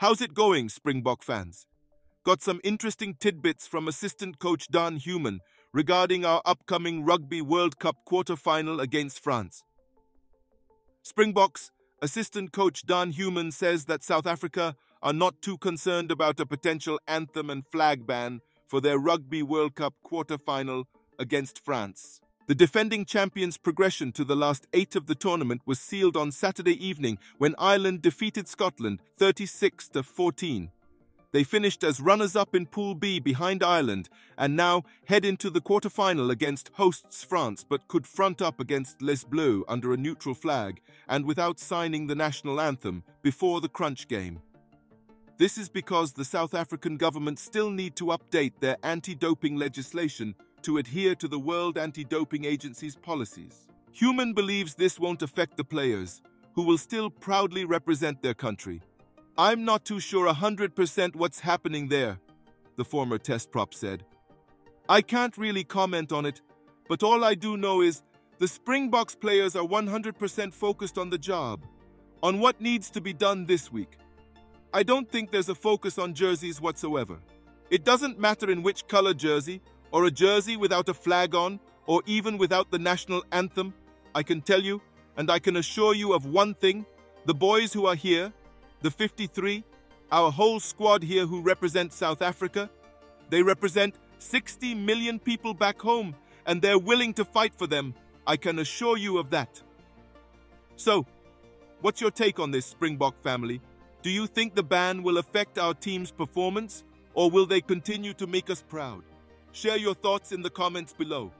How's it going, Springbok fans? Got some interesting tidbits from assistant coach Daan Human regarding our upcoming Rugby World Cup quarter-final against France. Springboks assistant coach Daan Human says that South Africa are not too concerned about a potential anthem and flag ban for their Rugby World Cup quarter-final against France. The defending champions' progression to the last eight of the tournament was sealed on Saturday evening when Ireland defeated Scotland 36-14. They finished as runners-up in Pool B behind Ireland and now head into the quarter-final against hosts France but could front up against Les Bleus under a neutral flag and without signing the national anthem before the crunch game. This is because the South African government still need to update their anti-doping legislation to adhere to the World Anti-Doping Agency's policies. Human believes this won't affect the players, who will still proudly represent their country. I'm not too sure 100% what's happening there, the former test prop said. I can't really comment on it, but all I do know is the Springboks players are 100% focused on the job, on what needs to be done this week. I don't think there's a focus on jerseys whatsoever. It doesn't matter in which color jersey or a jersey without a flag on, or even without the national anthem, I can tell you, and I can assure you of one thing, the boys who are here, the 53, our whole squad here who represent South Africa, they represent 60 million people back home, and they're willing to fight for them. I can assure you of that. So, what's your take on this, Springbok family? Do you think the ban will affect our team's performance, or will they continue to make us proud? Share your thoughts in the comments below.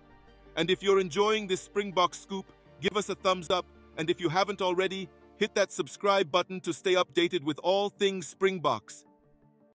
And if you're enjoying this Springbok scoop, give us a thumbs up. And if you haven't already, hit that subscribe button to stay updated with all things Springboks.